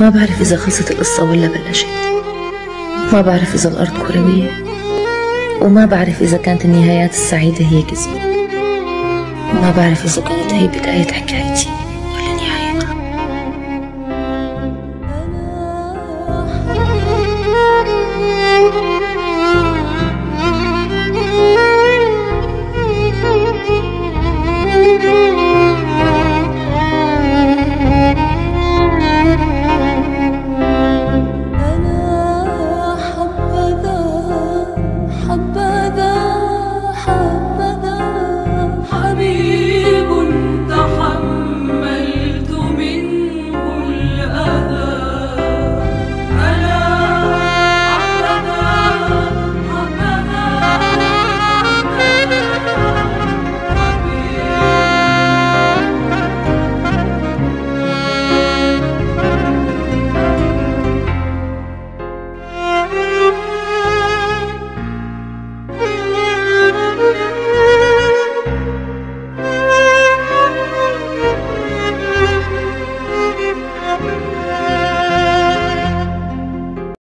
ما بعرف إذا خلصت القصة ولا بلشت. ما بعرف إذا الأرض كروية. وما بعرف إذا كانت النهايات السعيدة هي كذب. ما بعرف إذا كانت هي بداية حكايتي.